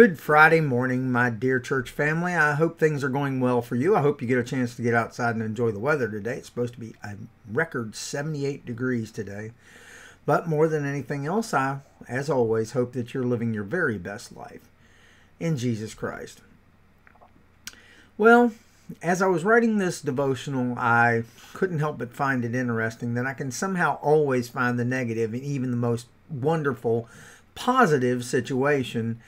Good Friday morning, my dear church family. I hope things are going well for you. I hope you get a chance to get outside and enjoy the weather today. It's supposed to be a record 78 degrees today. But more than anything else, I, as always, hope that you're living your very best life in Jesus Christ. Well, as I was writing this devotional, I couldn't help but find it interesting that I can somehow always find the negative in even the most wonderful, positive situation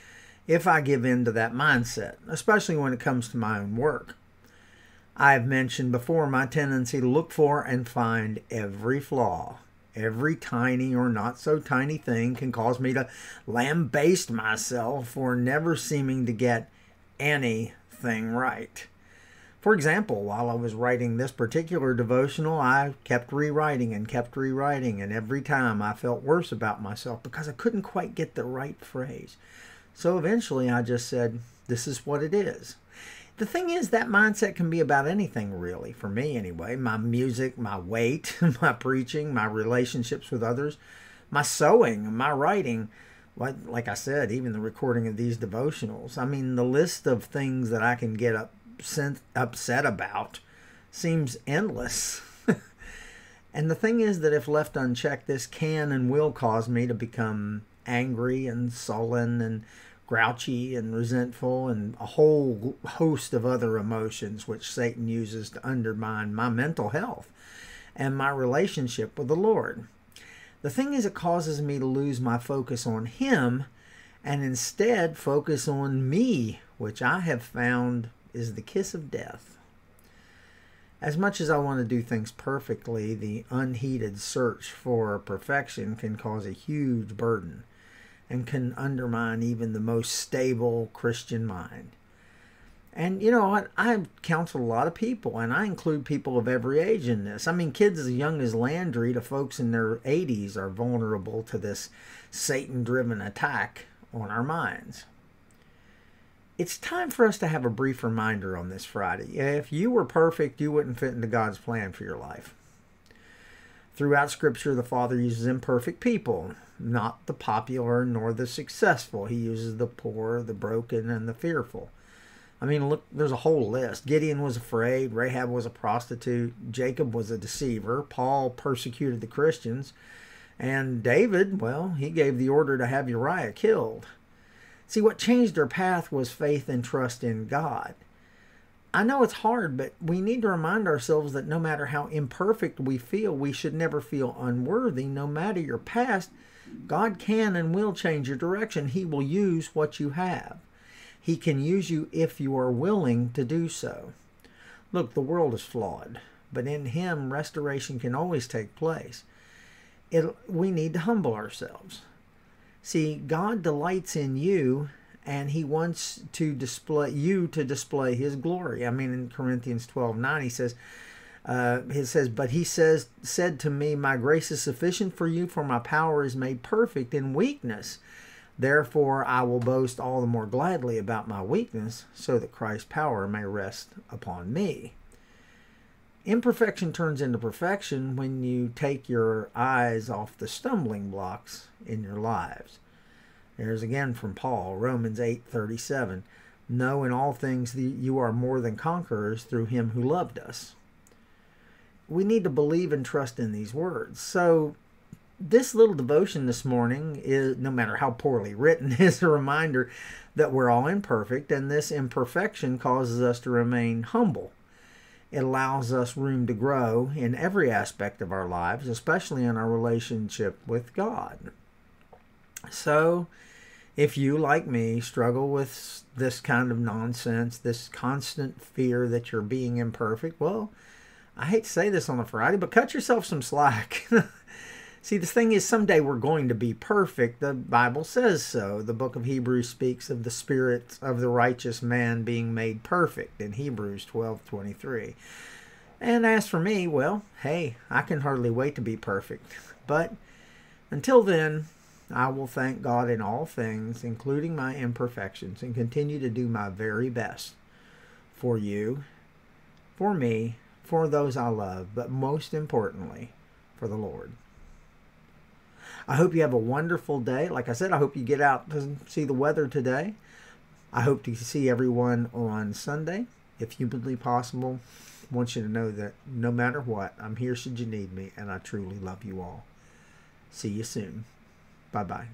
if I give in to that mindset, especially when it comes to my own work. I've mentioned before my tendency to look for and find every flaw. Every tiny or not so tiny thing can cause me to lambaste myself for never seeming to get anything right. For example, while I was writing this particular devotional, I kept rewriting and kept rewriting, and every time I felt worse about myself because I couldn't quite get the right phrase. So eventually I just said, this is what it is. The thing is, that mindset can be about anything, really, for me anyway. My music, my weight, my preaching, my relationships with others, my sewing, my writing. Like I said, even the recording of these devotionals. I mean, the list of things that I can get upset, upset about seems endless. and the thing is that if left unchecked, this can and will cause me to become angry and sullen and grouchy and resentful and a whole host of other emotions which Satan uses to undermine my mental health and my relationship with the Lord. The thing is, it causes me to lose my focus on Him and instead focus on me, which I have found is the kiss of death. As much as I want to do things perfectly, the unheeded search for perfection can cause a huge burden and can undermine even the most stable Christian mind. And you know what? I've counseled a lot of people, and I include people of every age in this. I mean, kids as young as Landry to folks in their 80s are vulnerable to this Satan driven attack on our minds. It's time for us to have a brief reminder on this Friday. If you were perfect, you wouldn't fit into God's plan for your life. Throughout Scripture, the Father uses imperfect people, not the popular nor the successful. He uses the poor, the broken, and the fearful. I mean, look, there's a whole list. Gideon was afraid, Rahab was a prostitute, Jacob was a deceiver, Paul persecuted the Christians, and David, well, he gave the order to have Uriah killed. See, what changed their path was faith and trust in God. I know it's hard, but we need to remind ourselves that no matter how imperfect we feel, we should never feel unworthy. No matter your past, God can and will change your direction. He will use what you have. He can use you if you are willing to do so. Look, the world is flawed, but in Him, restoration can always take place. It, we need to humble ourselves. See, God delights in you and he wants to display you to display his glory. I mean, in Corinthians 12 9, he says, uh, it says, but he says, said to me, My grace is sufficient for you, for my power is made perfect in weakness. Therefore, I will boast all the more gladly about my weakness, so that Christ's power may rest upon me. Imperfection turns into perfection when you take your eyes off the stumbling blocks in your lives. There's again from Paul, Romans 8:37. Know in all things that you are more than conquerors through him who loved us. We need to believe and trust in these words. So this little devotion this morning is no matter how poorly written is a reminder that we're all imperfect and this imperfection causes us to remain humble. It allows us room to grow in every aspect of our lives, especially in our relationship with God. So, if you, like me, struggle with this kind of nonsense, this constant fear that you're being imperfect, well, I hate to say this on a Friday, but cut yourself some slack. See, the thing is, someday we're going to be perfect. The Bible says so. The book of Hebrews speaks of the spirit of the righteous man being made perfect in Hebrews 12 23. And as for me, well, hey, I can hardly wait to be perfect. But until then, I will thank God in all things, including my imperfections, and continue to do my very best for you, for me, for those I love, but most importantly, for the Lord. I hope you have a wonderful day. Like I said, I hope you get out to see the weather today. I hope to see everyone on Sunday, if humanly possible. I want you to know that no matter what, I'm here should you need me, and I truly love you all. See you soon. Bye bye.